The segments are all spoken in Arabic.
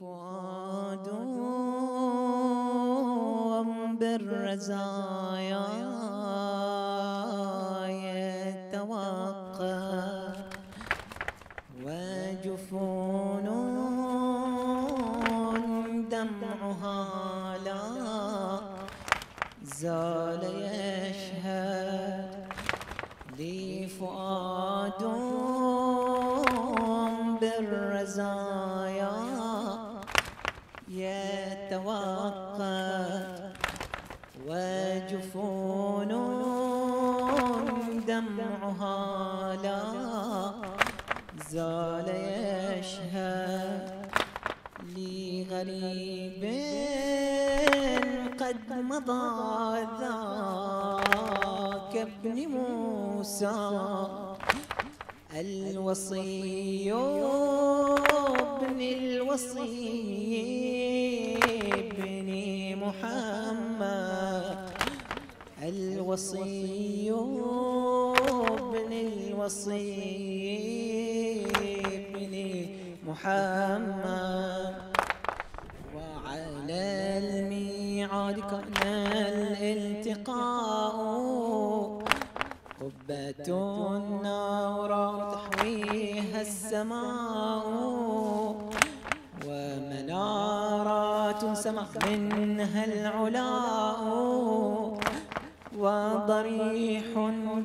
فؤاد بالرزايا يتوقف. وجفون دمعها لا زال يشهد. لي فؤاد بالرزايا وجفون دمعها لا زال يشهد لي غريب قد مضى ذاك ابن موسى الوصي ابن الوصي. ابن محمد الوصي ابن الوصي ابن محمد. وعلى الميعاد كان الالتقاء قبة نورا تحويها السماء ومنارات سمع منها العلاء وضريح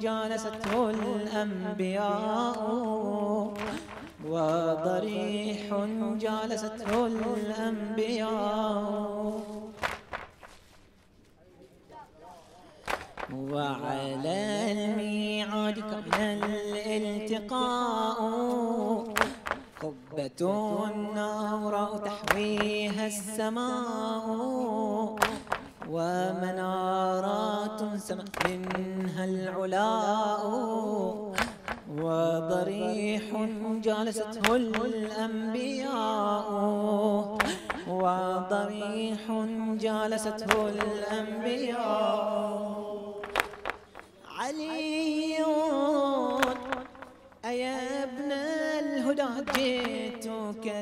جالسته الأنبياء وضريح جالسته الأنبياء وعلى الميعاد كأن الالتقاء قبة نورا تحويها السماء ومنارات سمع منها العلاء وضريح جالسته الأنبياء وضريح جالسته الأنبياء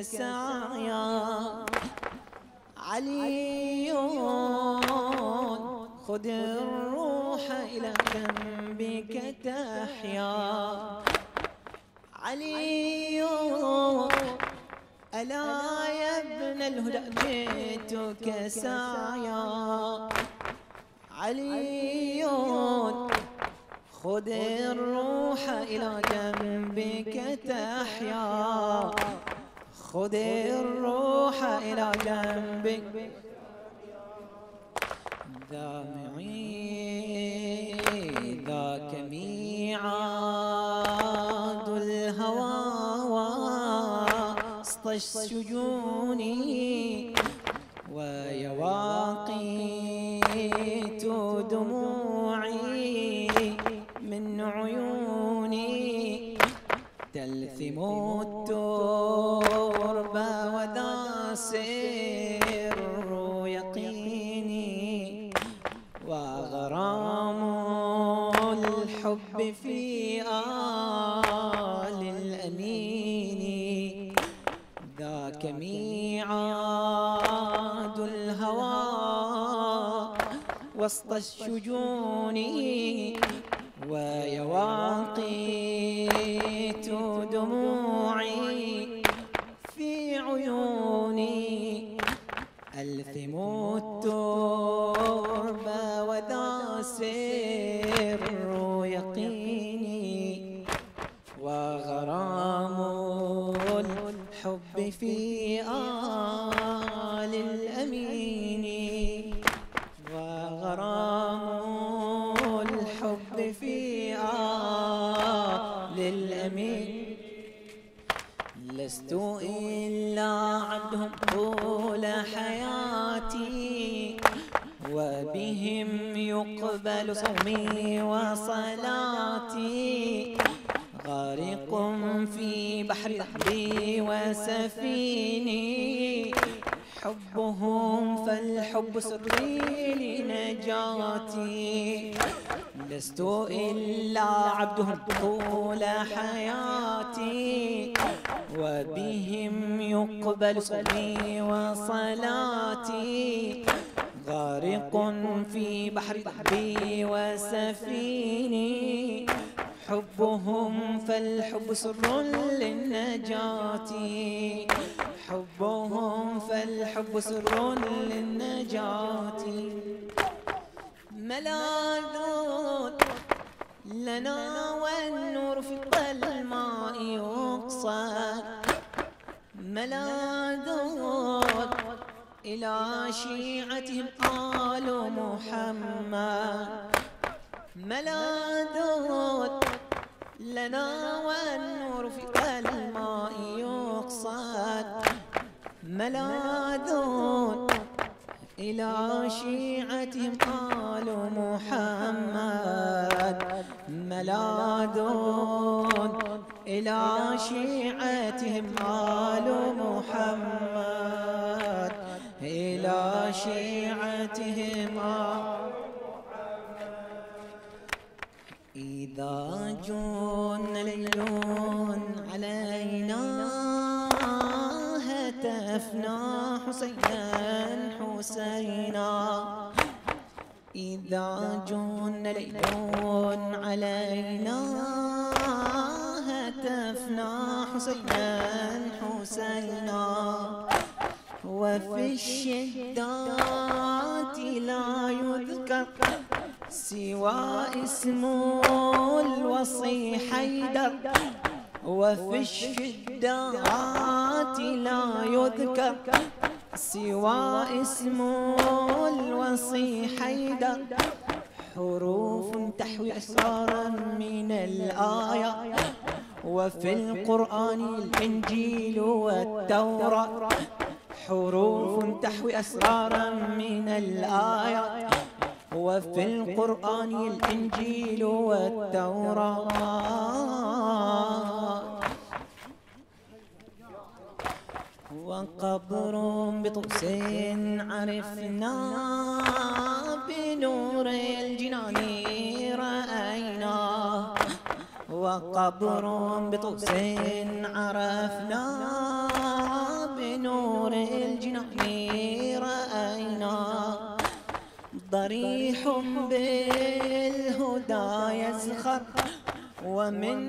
سعيا. علي خذ الروح إلى جنبك تحيا. علي ألا يا ابن الهدى جئتك سعيا. علي خذ الروح إلى جنبك تحيا. خذ الروح إلى جنبك. دامعي ذاك ميعاد الهوى وسط السجون ويواقيت دموعي من عيوني. تلثم الترب ذاك ميعاد الهوى وسط الشجون ويواقيت دموعي في عيوني. ألثم الترب لست إلا عبدهم طول حياتي وبهم يقبل صومي وصلاتي غارق في بحر رحبي وسفيني. حبهم فالحب سري لنجاتي. لست إلا عبدهم طول حياتي. وبهم يقبل صلي وصلاتي. غارق في بحر ذهبي وسفيني. حبهم فالحب سر للنجاة. حبهم فالحب سر للنجاة. ملاذ لنا والنور في الماء يقصد ملاذ إلى شيعتهم آل محمد. ملاذ لنا والنور في الماء يقصد. ملاذ إلى شيعتهم آل محمد. ملاذ إلى شيعتهم آل محمد. إلى شيعتهم آل إذا جن ليل علينا هتفنا حسينا حسينا. إذا جن ليل علينا هتفنا حسينا حسينا. وفي الشدات لا يذكر سوى اسم الوصي حيدر وفي الشدات لا يذكر. سوى اسم الوصي حيدر حروف تحوي أسرارا من الآية. وفي القرآن الإنجيل والتوراة حروف تحوي أسرارا من الآية. وفي القرآن الإنجيل والتوراة. وقبر بطوس عرفنا بنور الجنان رأينا. وقبر بطوس عرفنا بنور الجنان رأينا. ضريح بالهدى يزخر ومن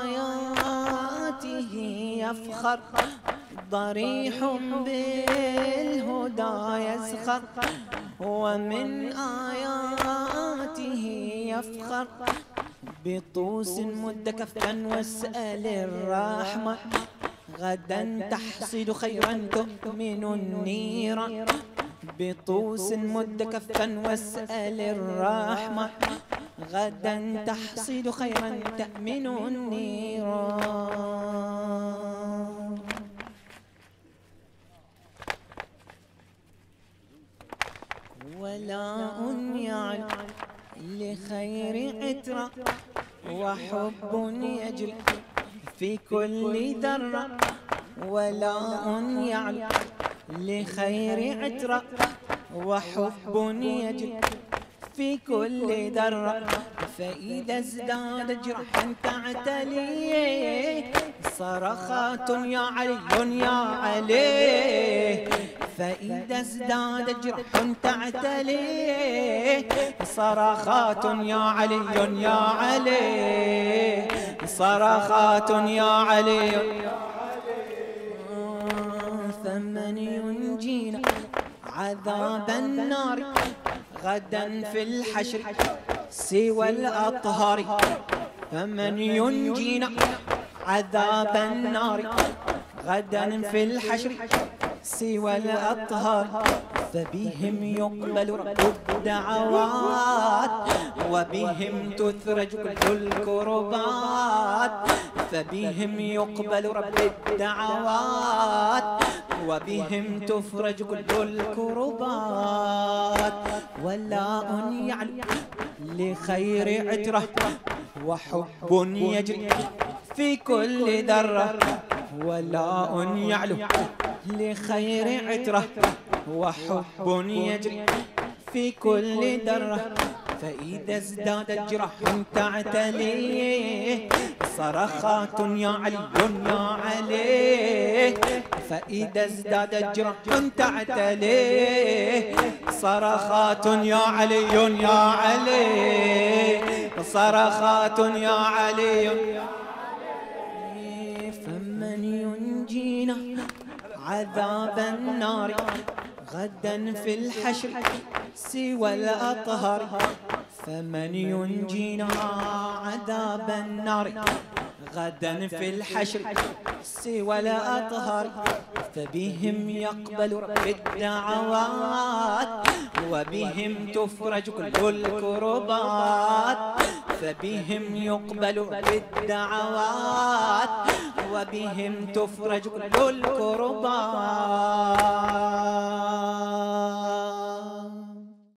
آياته يفخر. ضريح بالهدى يزخر ومن آياته يفخر. بطوس مد كفا واسأل الرحمة. غدا تحصد خيرا تؤمن النيرا بطوس مد كفا واسأل الرحمة. غدا تحصد خيرا تأمن النيران. ولاء يعلو لخير عترة وحب يجري في كل ذرة ولاء يعلو لخير عترة وحب يجري في كل ذرة. فإذا ازداد جرحا تعتلي. صرخات يا علي يا علي. فإذا ازداد جرح تعتلي. صرخات يا علي يا علي. صرخات يا علي. ثمن ينجينا عذاب النار. غدا في الحشر سوى الأطهار. فمن ينجينا عذاب النار. غدا في الحشر سوى الأطهار. فبهم يقبل رب الدعوات وبهم تثرج كل الكربات. فبهم يقبل رب الدعوات وبهم تفرج كل الكربات. ولاء يعلو لخير عترة وحب يجري في كل ذرة. ولاء يعلو لخير عترة وحب يجري في كل درة. فإذا ازدادت جرح تعتليه. صرخات يا علي يا علي فإذا ازدادت جرح تعتليه. صرخات يا علي يا علي صرخات يا علي فمن ينجينا عذاب النار. غدا في الحشر سوى الأطهار فمن ينجينا عذاب النار. غدا في الحشر سوى الأطهار فبهم يقبل رب الدعوات وبهم تفرج كل الكربات فبهم يقبل بالدعوات وبهم تفرج كل الكربات